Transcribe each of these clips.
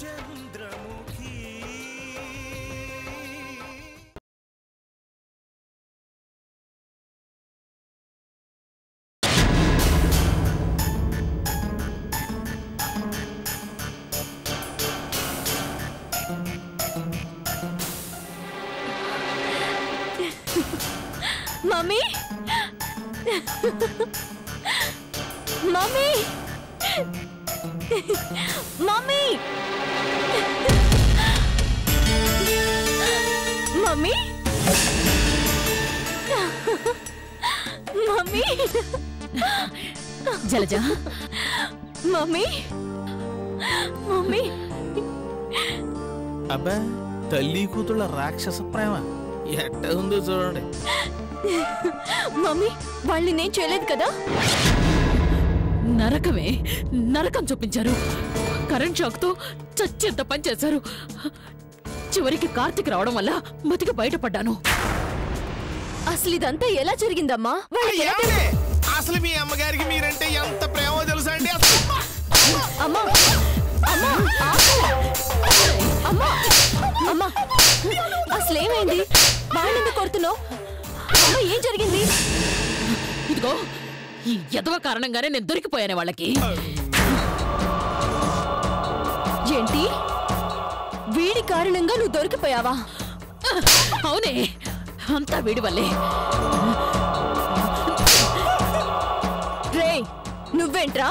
Chandramukhi mummy mummy mummy? Mummy? Mummy Jalaja. Mummy? Mummy? అబ్బా తల్లి కూతుళ్ళ రాక్షస ప్రేమ ఎట్ట ఉందో చూడండి. మమ్మీ వాళ్ళని నేను చేయలేదు కదా? నరకమే నరకం చూపించారు. కరెంట్ షాక్తో చచ్చేంత పని చేశారు. చివరికి కార్తిక్ రావడం వల్ల బతికి బయటపడ్డాను. అసలు ఇదంతా ఎలా జరిగిందమ్మా? అసలు మీ అమ్మగారికి మీరంటే ఎంత ప్రేమో తెలుసా అండి? అసలు అమ్మా! అమ్మా! ఆపు. అమ్మా! అమ్మా! అసలు ఏమైంది వాళ్ళెందుకు కొడుతున్నావు? అమ్మ ఏం జరిగింది? ఇదిగో ఈ ఎదవ కారణంగానే నేను దొరికిపోయాను వాళ్ళకి. ఏంటి? వీడి కారణంగా నువ్వు దొరికిపోయావా? అవునే అంతా వీడి వల్లే. రే నువ్వేంట్రా?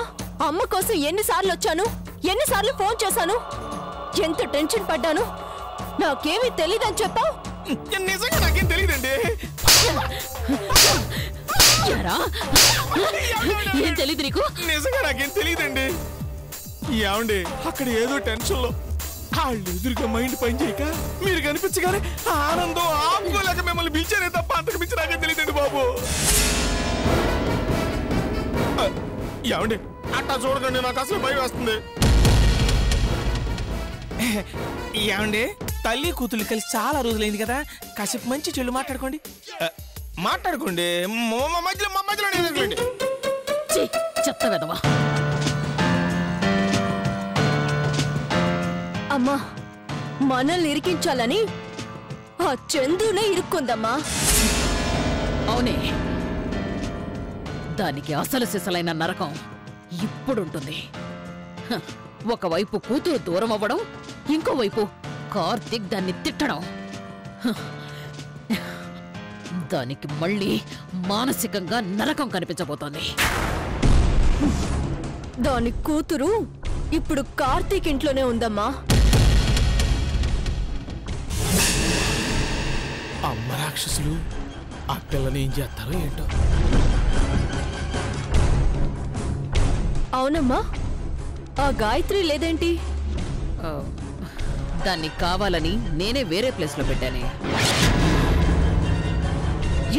అమ్మ కోసం ఎన్నిసార్లు వచ్చాను ఎన్నిసార్లు ఫోన్ చేశాను? ఎంత టెన్షన్ పడ్డాను? నాకేమీ తెలీదని చెప్పావు? నిజంగా నాకేం తెలియదండి ఎరా? ఏం తెలీదు నీకు? నిజంగా నాకేం తెలియదండి ఏమండి అక్కడ ఏదో టెన్షన్లో వాళ్ళు ఎదురుగా మైండ్ పని చేయక మీరు కనిపించగానే ఆనందం ఆపుకోలేక మిమ్మల్ని పిలిచారే తప్ప అంతకు మించి నాకేం తెలియదండి బాబు. ఏమండి? అట్టా చూడకండి నాకు అసలు భయం వేస్తుంది. ఏమండి? తల్లి కూతురు కలిసి చాలా రోజులైంది కదా కాసేపు మంచి చెల్లు మాట్లాడుకోండి. మాట్లాడుకోండి. మా- మా మధ్యలో మా మధ్యలో చెత్త వెదవా. అమ్మా మనల్ని ఇరికించాలని ఆ చందునే ఇరుక్కుందమ్మా. అవునే దానికి అసలు సిసలైన నరకం ఇప్పుడుంటుంది. హ, ఒకవైపు కూతురు దూరం అవ్వడం ఇంకోవైపు కార్తీక్ దాన్ని తిట్టడం. హ, దానికి మళ్ళీ మానసికంగా నరకం కనిపించబోతోంది. దాని కూతురు ఇప్పుడు కార్తీక్ ఇంట్లోనే ఉందమ్మా. అమ్మ రాక్షసులు ఆ పిల్లని ఏం చేస్తారో ఏంటో. అవునమ్మా ఆ గాయత్రి లేదేంటి? దాన్ని కావాలని నేనే వేరే ప్లేస్లో పెట్టానే.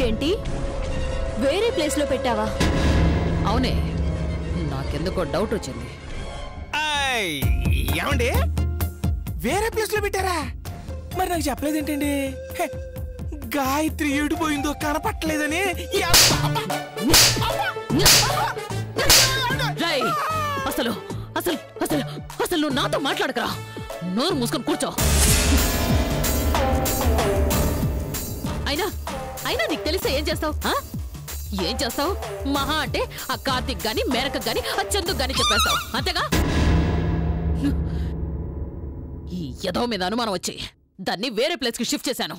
ఏంటి? వేరే ప్లేస్లో పెట్టావా? అవునే నాకెందుకో డౌట్ వచ్చింది. ఏమండి? వేరే ప్లేస్లో పెట్టారా? మరి నాకు చెప్పలేదేంటండి? హే, గాయత్రి ఏడిపోయిందో కనపట్టలేదని అసలు అసలు అసలు అసలు నువ్వు నాతో మాట్లాడకరా. నోరు మూసుకొని కూర్చో. అయినా అయినా నీకు తెలిస్తే ఏం చేస్తావు ఏం చేస్తావు? మహా అంటే ఆ కార్తిక్ గాని మేనక గాని ఆ చందుకు గాని చెప్పేస్తావు. అంతేగా? ఈ ఎదో మీద అనుమానం వచ్చి దాన్ని వేరే ప్లేస్కి షిఫ్ట్ చేశాను.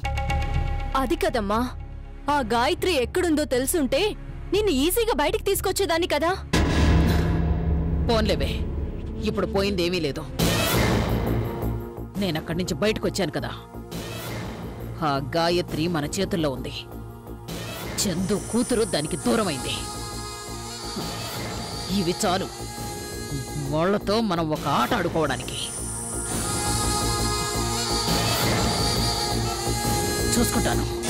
అది కదమ్మా. ఆ గాయత్రి ఎక్కడుందో తెలుసుంటే నిన్ను ఈజీగా బయటికి తీసుకొచ్చేదాన్ని కదా. పోన్లేవే. ఇప్పుడు పోయిందేమీ లేదు. నేను అక్కడి నుంచి బయటకు వచ్చాను కదా. ఆ గాయత్రి మన చేతుల్లో ఉంది. చందు కూతురు దానికి దూరమైంది. ఇవి చాలు. వాళ్ళతో మనం ఒక ఆట ఆడుకోవడానికి. చూసుకుంటాను.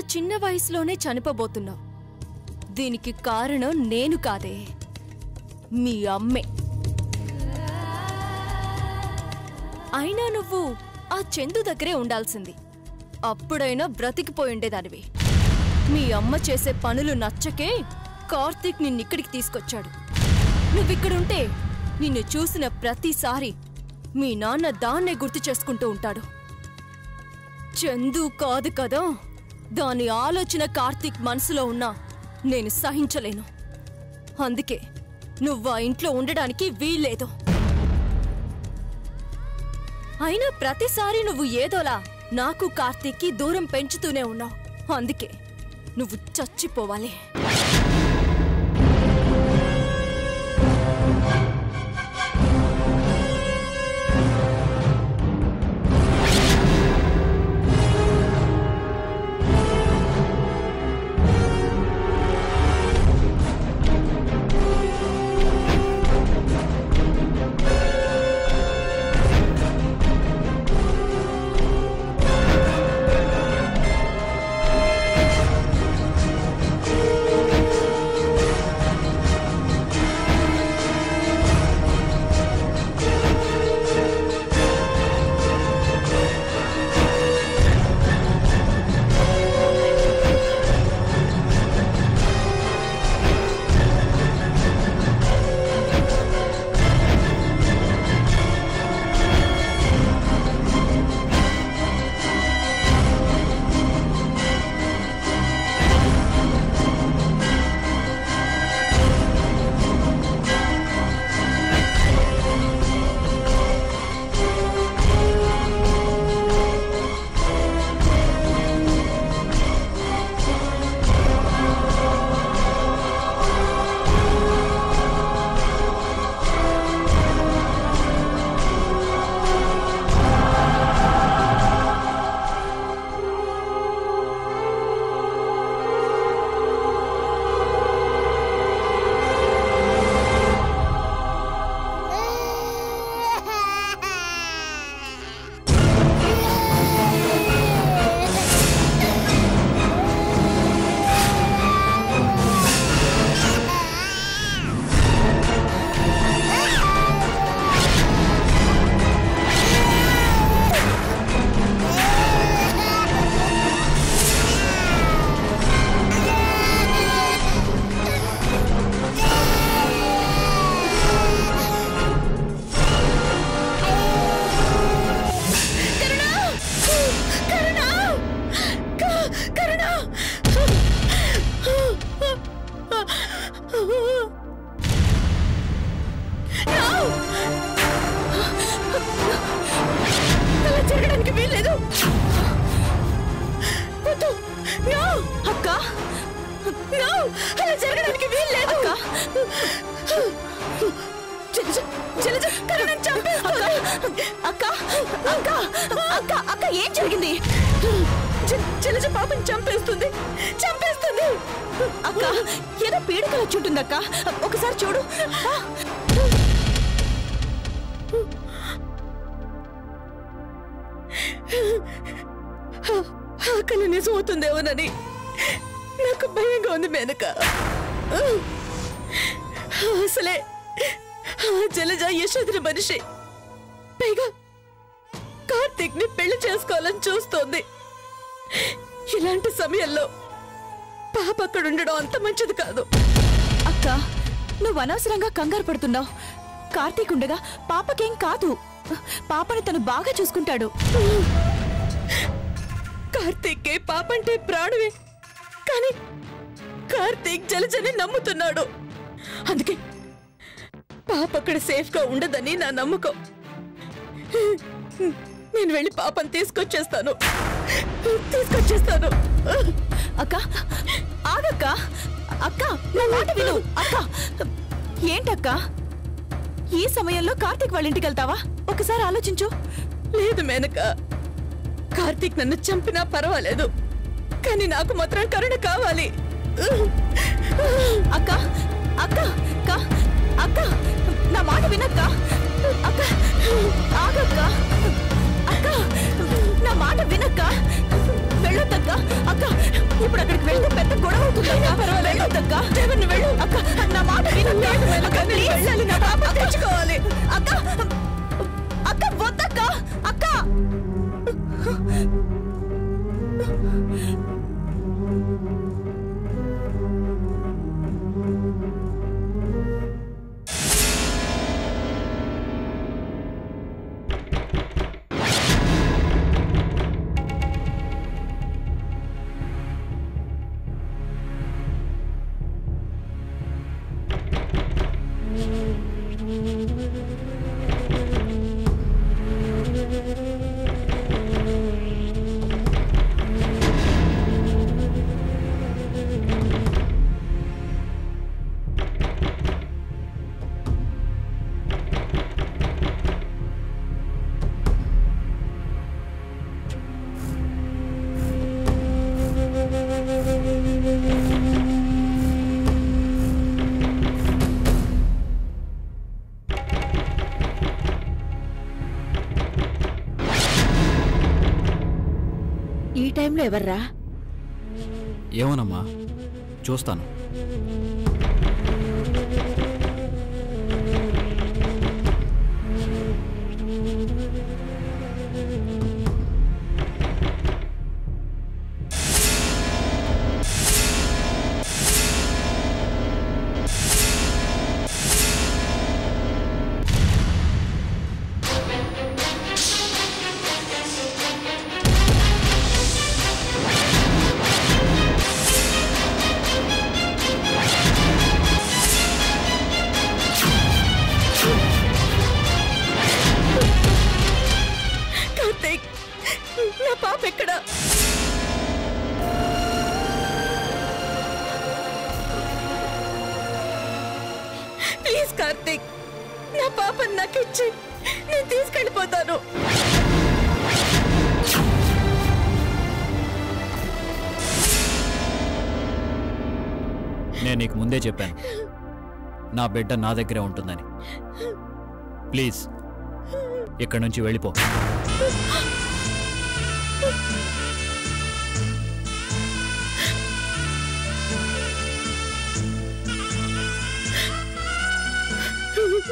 చిన్న వయసులోనే చనిపోబోతున్నావు. దీనికి కారణం నేను కాదే. మీ అమ్మే. అయినా నువ్వు ఆ చందు దగ్గరే ఉండాల్సింది. అప్పుడైనా బ్రతికిపోయి ఉండేదానివి. మీ అమ్మ చేసే పనులు నచ్చకే కార్తీక్ నిన్నిక్కడికి తీసుకొచ్చాడు. నువ్విక్కడుంటే నిన్ను చూసిన ప్రతిసారి మీ నాన్న దాన్నే గుర్తు చేసుకుంటూ ఉంటాడు. చందు కాదు కదా? దాని ఆలోచన కార్తీక్ మనసులో ఉన్నా నేను సహించలేను. అందుకే నువ్వు ఆ ఇంట్లో ఉండడానికి వీల్లేదు. అయినా ప్రతిసారి నువ్వు ఏదోలా నాకు కార్తీక్కి దూరం పెంచుతూనే ఉన్నావు. అందుకే నువ్వు చచ్చిపోవాలి. ఆకలి నిజం అవుతుందేమోనని నాకు భయంగా ఉంది మేనక. అసలే ఆ జలజ యశోదరి మనిషి. పైగా కార్తీక్ని పెళ్ళి చేసుకోవాలని చూస్తోంది. ఇలాంటి సమయంలో పాప అక్కడ ఉండడం అంత మంచిది కాదు. అక్క నువ్వు అనవసరంగా కంగారు పడుతున్నావు. కార్తీక్ ఉండగా పాపకేం కాదు. పాపని తను బాగా చూసుకుంటాడు. కార్తీక్ పాప అంటే ప్రాణమే. కానీ కార్తీక్ జలజని నమ్ముతున్నాడు. అందుకే పాప అక్కడ సేఫ్గా ఉండదని నా నమ్మకం. నేను వెళ్ళి పాపని తీసుకొచ్చేస్తాను. తీసుకొచ్చేస్తాను. అక్క ఆగక్క. అక్క నా మాట విను. అక్క ఏంటక్క? ఈ సమయంలో కార్తీక్ వాళ్ళ ఇంటికి వెళ్తావా? ఒకసారి ఆలోచించు. లేదు మేనక. కార్తీక్ నన్ను చంపినా పర్వాలేదు కానీ నాకు మాత్రం కరుణ కావాలి. అక్క అక్క అక్క అక్క నా మాట వినక్క. అక్క ఆగక్క. అక్క నా మాట వినక్క. వెళ్ళొద్దక్క. అక్క ఇప్పుడు అక్కడికి వెళ్తే పెద్ద గొడవ అవుతుంది. పర్వాలేదు. వెళ్ళొద్దక్క. వెళ్ళు. అక్క నా మాట వినక్క. వెళ్ళాలి నా పాప. తెచ్చుకోవాలి అక్క టైంలో ఎవర్రా? ఏమోనమ్మా చూస్తాను. నేను నీకు ముందే చెప్పాను. నా బిడ్డ నా దగ్గరే ఉంటుందని. ప్లీజ్ ఇక్కడి నుంచి వెళ్ళిపో.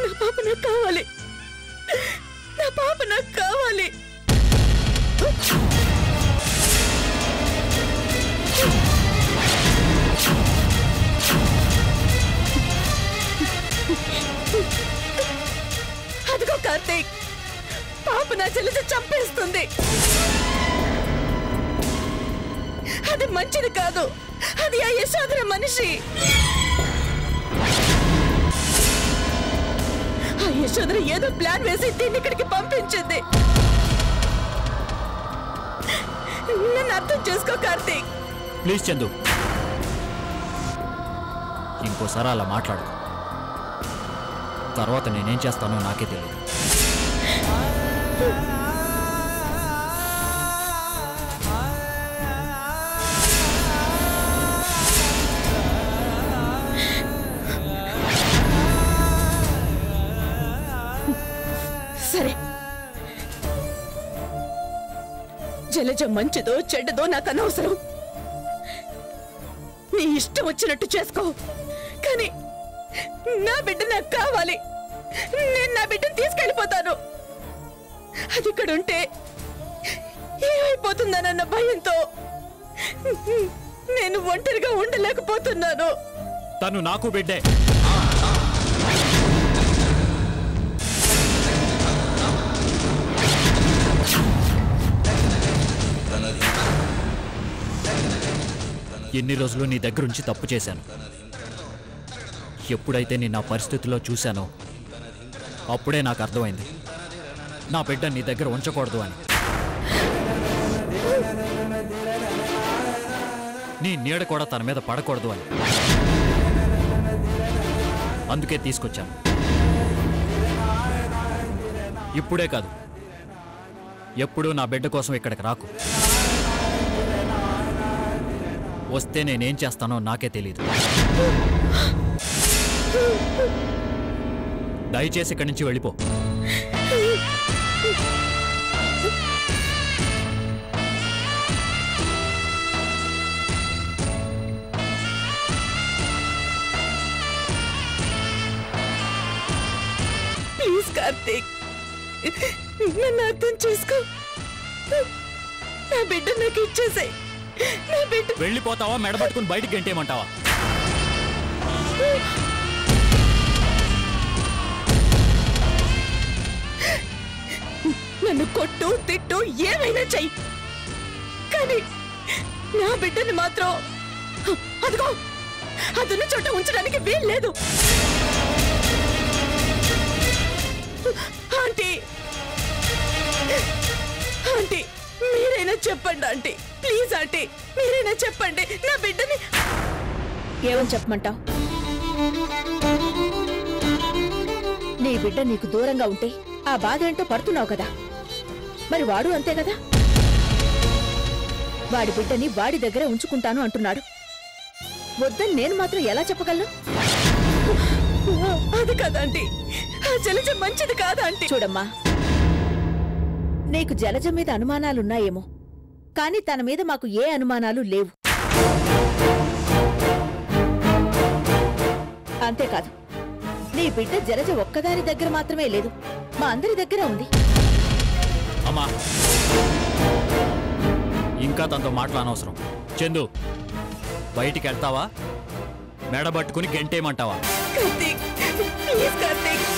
నా పాప నాకు కావాలి. నా పాప నాకు కావాలి. అదిగో కార్తీక్. పాప నా చెల్లిని చంపేస్తుంది. అది మంచిది కాదు. అది ఆ యశోధర మనిషి. ఆ యశోధర ఏదో ప్లాన్ వేసి దీన్ని ఇక్కడికి పంపించింది. నన్ను అర్థం చేసుకో కార్తీక్. ప్లీజ్ చందు. ఇంకోసారి అలా మాట్లాడు తర్వాత నేనేం చేస్తానో నాకే తెలియదు సరే. జలజ మంచిదో చెడ్డదో నాకు అనవసరం. నీ ఇష్టం వచ్చినట్టు చేసుకో. నా బిడ్డ నాకు కావాలి. నేను నా బిడ్డను తీసుకెళ్ళిపోతాను. అది ఇక్కడ ఉంటే ఏమైపోతుందనన్న భయంతో నేను ఒంటరిగా ఉండలేకపోతున్నాను. తను నాకు బిడ్డే. ఎన్ని రోజులు నీ దగ్గరుంచి తప్పు చేశాను? ఎప్పుడైతే నేను నా పరిస్థితిలో చూశానో అప్పుడే నాకు అర్థమైంది. నా బిడ్డ నీ దగ్గర ఉంచకూడదు అని. నీ నీడ కూడా తన మీద పడకూడదు అని. అందుకే తీసుకొచ్చాను. ఇప్పుడే కాదు. ఎప్పుడూ నా బిడ్డ కోసం ఇక్కడికి రాకు. వస్తే నేనేం చేస్తానో నాకే తెలియదు దయచేసి ఇక్కడి నుంచి వెళ్ళిపో. ప్లీజ్ కార్తీక్ నన్ను అర్థం చేసుకో. నా బిడ్డ నాకు ఇచ్చేసాయి. నా బిడ్డ వెళ్ళిపోతావా మెడబట్టుకుని బయటికి గంటేమంటావా నన్ను కొట్టు తిట్టు ఏమైనా చెయ్యి. కానీ నా బిడ్డని మాత్రం అదిగో అదున్న చోట ఉంచడానికి వీల్లేదు ఆంటీ ఆంటీ మీరైనా చెప్పండి ఆంటీ. ప్లీజ్ ఆంటీ మీరైనా చెప్పండి. నా బిడ్డని ఏమని చెప్పమంటావు? నీ బిడ్డ నీకు దూరంగా ఉంటే ఆ బాధ ఏంటో పడుతున్నావు కదా. మరి వాడు అంతే కదా? వాడి బిడ్డని వాడి దగ్గరే ఉంచుకుంటాను అంటున్నాడు. వద్దని నేను మాత్రం ఎలా చెప్పగలను? అది కాదంటీ ఆ జలజ మంచిది కాదంటీ చూడమ్మా. నీకు జలజ మీద అనుమానాలున్నాయేమో. కాని తన మీద మాకు ఏ అనుమానాలు లేవు. అంతేకాదు. నీ బిడ్డ జలజ ఒక్కదాని దగ్గర మాత్రమే లేదు. మా అందరి దగ్గర ఉంది. అమ్మా. ఇంకా తనతో మాటలు అనవసరం చందు బయటికి వెళ్తావా? మెడబట్టుకుని గంటేయమంటావా? ప్లీజ్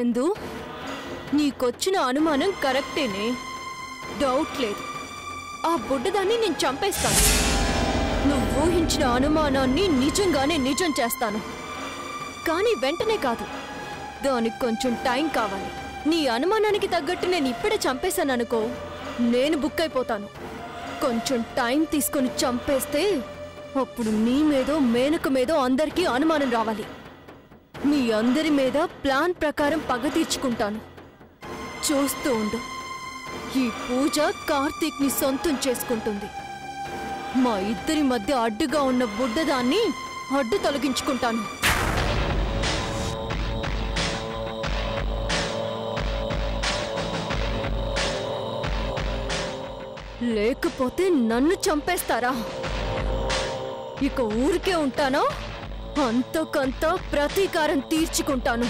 చందు నీకొచ్చిన అనుమానం కరెక్టేనే. డౌట్ లేదు. ఆ బుడ్డదాన్ని నేను చంపేస్తాను. నువ్వు ఊహించిన అనుమానాన్ని నిజంగానే నిజం చేస్తాను. కానీ వెంటనే కాదు. దానికి కొంచెం టైం కావాలి. నీ అనుమానానికి తగ్గట్టు నేను ఇప్పుడే చంపేశాను అనుకో నేను బుక్ అయిపోతాను కొంచెం టైం తీసుకొని చంపేస్తే అప్పుడు నీ మీదో మేనక మీదో అందరికీ అనుమానం రావాలి. మీ అందరి మీద ప్లాన్ ప్రకారం పగ తీర్చుకుంటాను. చూస్తూ ఉండు. ఈ పూజ కార్తీక్ని సొంతం చేసుకుంటుంది. మా ఇద్దరి మధ్య అడ్డుగా ఉన్న బుడ్డదాన్ని అడ్డు తొలగించుకుంటాను. లేకపోతే నన్ను చంపేస్తారా? ఇక ఊరికే ఉంటానో? అంతకంత ప్రతీకారం తీర్చుకుంటాను.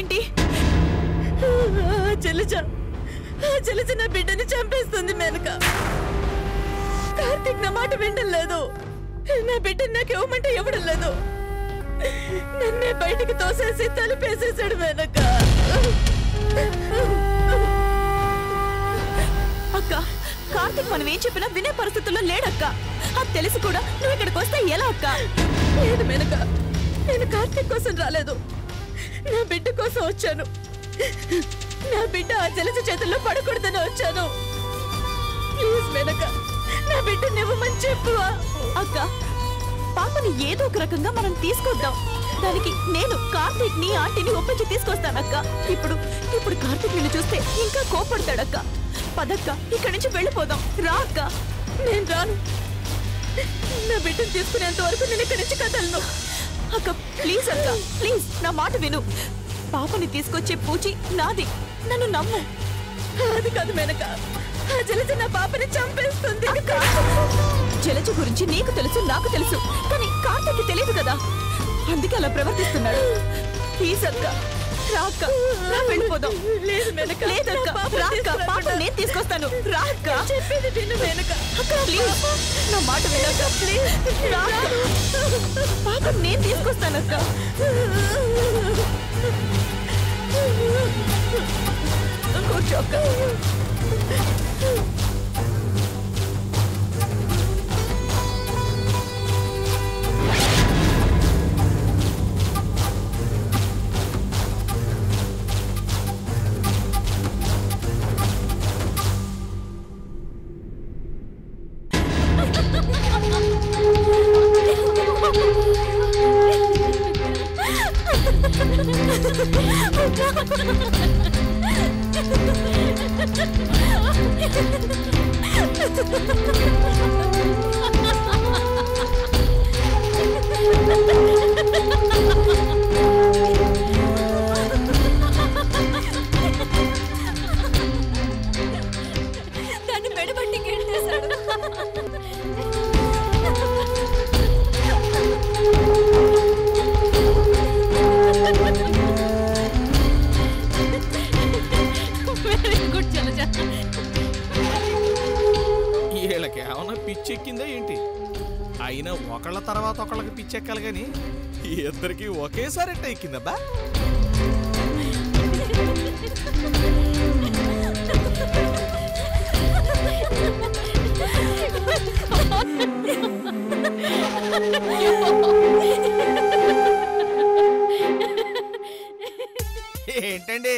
ఇక్కడున్నావేంటి జలజ జలజ నా బిడ్డని చంపేస్తుంది మేనక. కార్తీక్ నా మాట వినలేదు నా బిడ్డని నాకు ఇవ్వమంటే ఇవ్వడం లేదు. నన్నే బయటికి తోసేసి తలుపేసేసాడు మేనక. అక్క కార్తిక్ మనం ఏం చెప్పినా వినే పరిస్థితుల్లో లేడక్క. అది తెలిసి కూడా నువ్వు ఇక్కడికి వస్తే ఎలా అక్క? లేదు మెనక. నేను కార్తిక్ కోసం రాలేదు. నా బిడ్డ కోసం వచ్చాను. నా బిడ్డ ఆ జలజ చేతుల్లో పడకూడదని వచ్చాను. ప్లీజ్ మెనక నా బిడ్డ నివ్వమని చెప్పువా అక్క పాపని ఏదో ఒక రకంగా మనం తీసుకొద్దాం. దానికి నేను కార్తీక్ని ఆంటీని ఒప్పించి తీసుకొస్తానక్క. ఇప్పుడు ఇప్పుడు కార్తీక్ నిన్ను చూస్తే ఇంకా కోపడతాడక్క. పదక్క ఇక్కడి నుంచి వెళ్ళిపోదాం. రా అక్క. నేను రాను. నా బిడ్డను తీసుకునేంత వరకు నేను ఇక్కడి నుంచి కదలను. అక్క ప్లీజ్ అక్క ప్లీజ్ నా మాట విను. పాపని తీసుకొచ్చే పూచి నాది. నన్ను నమ్ము. అది కాదు మేనక ఆ జలజ నా పాపని చంపేస్తుంది. జలజ గురించి నీకు తెలుసు నాకు తెలుసు. కానీ కార్తీక్ తెలియదు కదా. అందుకే అలా ప్రవర్తిస్తున్నాడు. ప్లీజ్ అక్క. రా అక్క రా వెళ్ళిపోదాం. లేదు మెనక లేదక్క రా అక్క పాప నేను తీసుకొస్తాను. రా అక్క చెప్పేది విను మెనక ప్లీజ్. నా మాట వినక్క ప్లీజ్. రా అక్క పాప నేను తీసుకొస్తానక్క కూర్చో అక్క. దాన్ని ఒకేసారి ఎక్కిందబ్బా? ఏంటండి?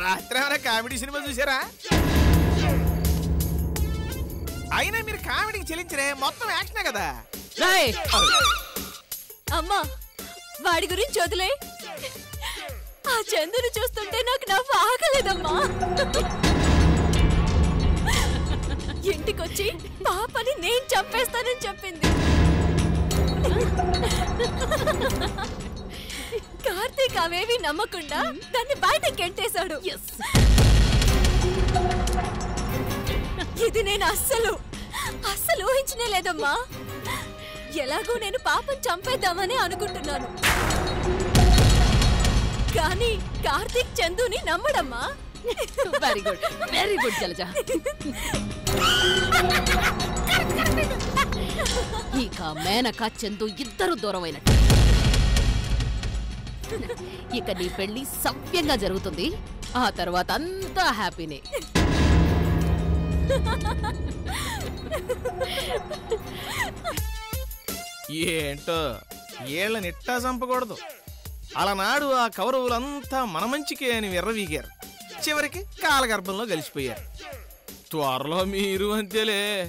రాత్రి ఏమైనా కామెడీ సినిమా చూసారా? అయినా మీరు కామెడీకి చెల్లించరే మొత్తం యాక్షనే కదా? చందుని చూస్తుంటే నాకు నవ్వు ఆగలేదమ్మా. ఇంటికొచ్చి పాపని నేను చంపేస్తానని చెప్పింది. కార్తీక్ అవేవి నమ్మకుండా దాన్ని బయటకి గెంటేశాడు ఇది నేను అస్సలు అస్సలు ఊహించనే లేదమ్మా. ఎలాగో నేను పాపం చంపేద్దామని అనుకుంటున్నాను. కానీ కార్తీక్ చందుని నమ్మడమ్మా. Very good very good Jalaja. ఇక మేనక చందు ఇద్దరు దూరమైనట్టు. ఇక నీ పెళ్ళి సవ్యంగా జరుగుతుంది. ఆ తర్వాత అంతా హ్యాపీనే. ఏంటో ఏళ్ళని ఇట్టా చంపకూడదు. అలనాడు ఆ కౌరవులంతా మన మంచికే అని విర్రవీగారు. చివరికి కాలగర్భంలో కలిసిపోయారు త్వరలో మీరు అంతేలే.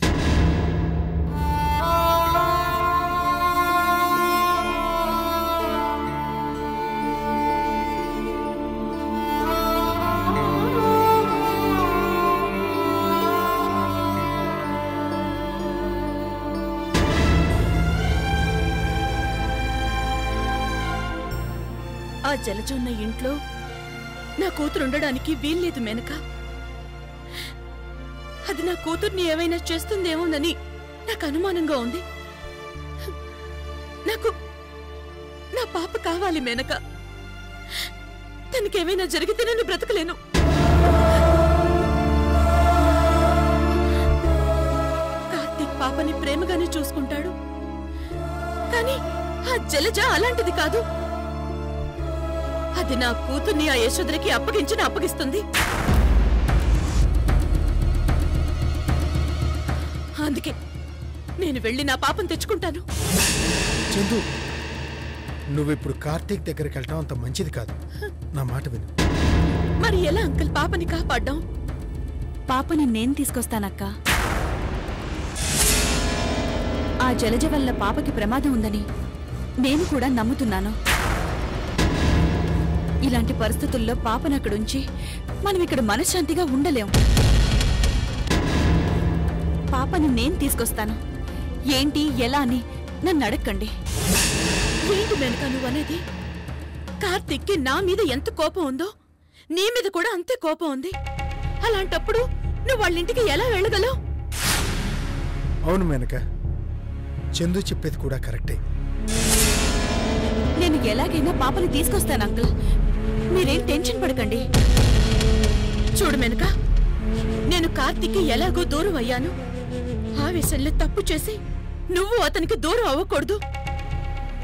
ఆ జలజొన్న ఇంట్లో నా కూతురు ఉండడానికి వీల్లేదు మెనక. అది నా కూతుర్ని ఏమైనా చేస్తుందేమోనని నాకు అనుమానంగా ఉంది. నాకు నా పాప కావాలి మెనక. తనకేమైనా జరిగితే నేను బ్రతకలేను. కార్తీక్ పాపని ప్రేమగానే చూసుకుంటాడు. కానీ ఆ జలజ అలాంటిది కాదు. అది నా కూతుర్ని ఆ యశోదరికి అప్పగించిన అప్పగిస్తుంది. అందుకే నేను వెళ్ళి నా పాపం తెచ్చుకుంటాను. చందు నువ్విప్పుడు కార్తీక్ దగ్గరికి వెళ్ళటం అంత మంచిది కాదు. నా మాట విను. మరి ఎలా అంకుల్ పాపని కాపాడ్డాం? పాపని నేను తీసుకొస్తానక్క. ఆ జలజ వల్ల పాపకి ప్రమాదం ఉందని నేను కూడా నమ్ముతున్నాను. ఇలాంటి పరిస్థితుల్లో పాపను అక్కడుంచి మనం ఇక్కడ మనశ్శాంతిగా ఉండలేం. పాపని నేను తీసుకొస్తాను. ఏంటి ఎలా అని నన్ను అడగండి ఏంటి వెనక నువ్వు అనేది? కార్తీక్కి నా మీద ఎంత కోపం ఉందో నీ మీద కూడా అంతే కోపం ఉంది. అలాంటప్పుడు నువ్వు వాళ్ళ ఇంటికి ఎలా వెళ్ళగలవు? అవును మేనక చందు చెప్పేది కూడా కరెక్టే. నేను ఎలాగైనా పాపని తీసుకొస్తాను అంకుల్. మీరేం టెన్షన్ పడకండి. చూడు మెనక నేను కార్తీక్కి ఎలాగో దూరం అయ్యాను. ఆవేశంలో తప్పు చేసి నువ్వు అతనికి దూరం అవ్వకూడదు.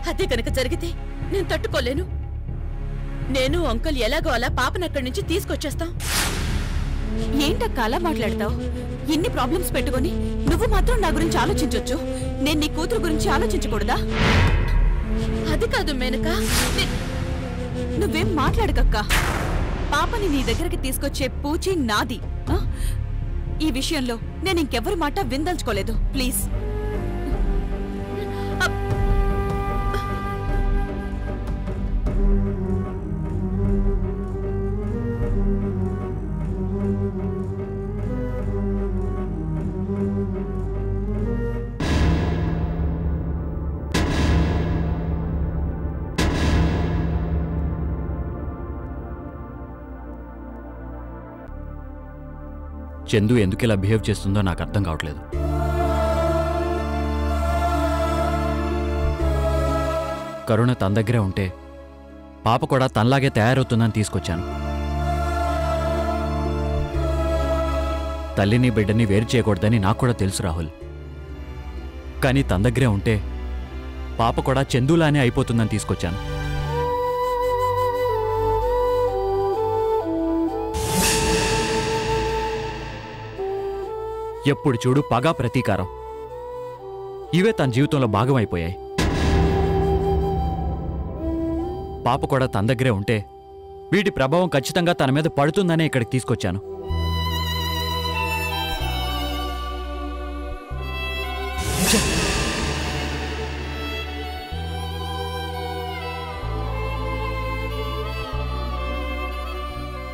అదే కనుక జరిగితే నేను తట్టుకోలేను. నేను అంకుల్ ఎలాగో అలా పాపను అక్కడి నుంచి తీసుకొచ్చేస్తాం. ఏంటక్క అలా మాట్లాడతావు? ఇన్ని ప్రాబ్లమ్స్ పెట్టుకొని నువ్వు మాత్రం నా గురించి ఆలోచించొచ్చు. నేను నీ కూతురు గురించి ఆలోచించకూడదా? అది కాదు మేనక నువ్వేం మాట్లాడకక్క. పాపని నీ దగ్గరికి తీసుకొచ్చే పూచి నాది. ఈ విషయంలో నేను ఇంకెవరి మాట విందల్చుకోలేదు. ప్లీజ్. చందు ఎందుకు ఇలా బిహేవ్ చేస్తుందో నాకు అర్థం కావట్లేదు. కరుణ తన దగ్గరే ఉంటే పాప కూడా తనలాగే తయారవుతుందని తీసుకొచ్చాను. తల్లిని బిడ్డని వేరు చేయకూడదని నాకు కూడా తెలుసు రాహుల్. కానీ తన దగ్గరే ఉంటే పాప కూడా చందులానే అయిపోతుందని తీసుకొచ్చాను. ఎప్పుడు చూడు పగా ప్రతీకారం. ఇవే తన జీవితంలో భాగమైపోయాయి. పాప కూడా తన దగ్గరే ఉంటే వీటి ప్రభావం ఖచ్చితంగా తన మీద పడుతుందనే ఇక్కడికి తీసుకొచ్చాను.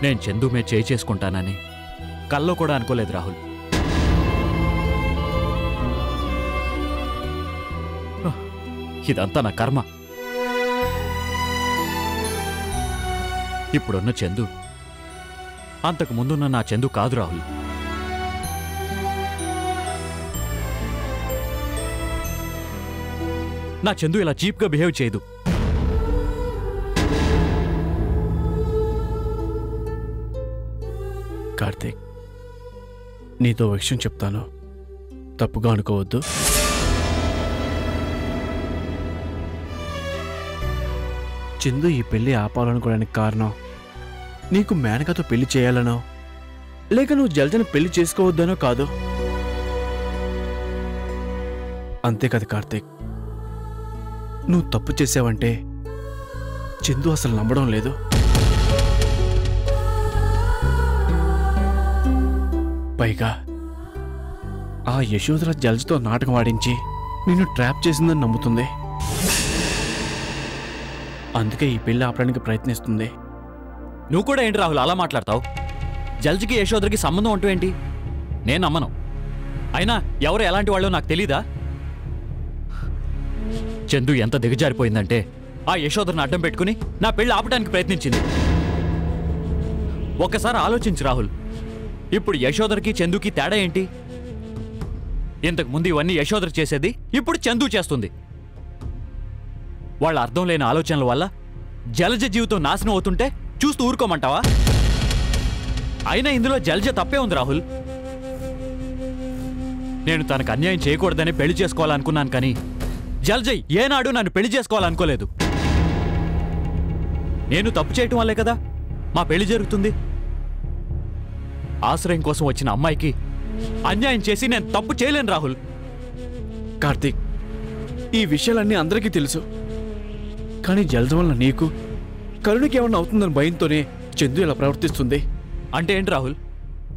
నేను చందు మీద చేయి చేసుకుంటానని కల్లో కూడా అనుకోలేదు రాహుల్. ఇదంతా నా కర్మ. ఇప్పుడున్న చందు అంతకు ముందున్న నా చందు కాదు రాహుల్. నా చందు ఇలా చీప్గా బిహేవ్ చేయదు. కార్తీక్ నీతో విషయం చెప్తాను. తప్పుగా అనుకోవద్దు. చందు ఈ పెళ్ళి ఆపాలనుకోవడానికి కారణం? నీకు మేనకతో పెళ్ళి చేయాలనో? లేక నువ్వు జల్జను పెళ్ళి చేసుకోవద్దనో కాదు? అంతే కదా కార్తీక్. నువ్వు తప్పు చేసావంటే చందు అసలు నమ్మడం లేదు. పైగా ఆ యశోధర జల్జ్తో నాటకం ఆడించి నిన్ను ట్రాప్ చేసిందని నమ్ముతుంది. అందుకే ఈ పెళ్ళి ఆపడానికి ప్రయత్నిస్తుంది. నువ్వు కూడా ఏంటి రాహుల్ అలా మాట్లాడతావు? జల్జికి యశోదరికి సంబంధం అంటూ ఏంటి? నేను నమ్మను. అయినా ఎవరు ఎలాంటి వాళ్ళో నాకు తెలీదా? చందు ఎంత దిగజారిపోయిందంటే ఆ యశోదరను అడ్డం పెట్టుకుని నా పెళ్ళి ఆపడానికి ప్రయత్నించింది. ఒక్కసారి ఆలోచించు రాహుల్. ఇప్పుడు యశోదరికి చందుకి తేడా ఏంటి? ఇంతకు ముందు ఇవన్నీ యశోదర్ చేసేది ఇప్పుడు చందు చేస్తుంది. వాళ్ళ అర్థం లేని ఆలోచనల వల్ల జలజ జీవితం నాశనం అవుతుంటే చూస్తూ ఊరుకోమంటావా? అయినా ఇందులో జలజ తప్పే ఉంది రాహుల్. నేను తనకు అన్యాయం చేయకూడదని పెళ్ళి చేసుకోవాలనుకున్నాను కానీ జలజయ్ ఏనాడు నన్ను పెళ్ళి చేసుకోవాలనుకోలేదు. నేను తప్పు చేయటం వల్లే కదా మా పెళ్ళి జరుగుతుంది. ఆశ్రయం కోసం వచ్చిన అమ్మాయికి అన్యాయం చేసి నేను తప్పు చేయలేను రాహుల్. కార్తీక్ ఈ విషయాలన్నీ అందరికీ తెలుసు. కానీ జల్జ వల్ల నీకు? కరుణకి ఏమన్నా అవుతుందని భయంతోనే చందు ఇలా ప్రవర్తిస్తుంది. అంటే ఏంటి రాహుల్?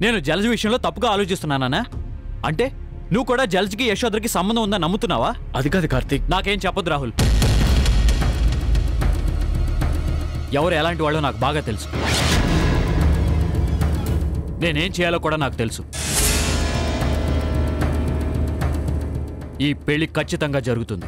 నేను జలజ విషయంలో తప్పుగా ఆలోచిస్తున్నానా అంటే నువ్వు కూడా జలజ్కి యశోదరికి సంబంధం ఉందని నమ్ముతున్నావా? అది కాదు కార్తీక్. నాకేం చెప్పొద్దు రాహుల్. ఎవరు ఎలాంటి వాళ్ళో నాకు బాగా తెలుసు. నేనేం చేయాలో కూడా నాకు తెలుసు. ఈ పెళ్ళి ఖచ్చితంగా జరుగుతుంది.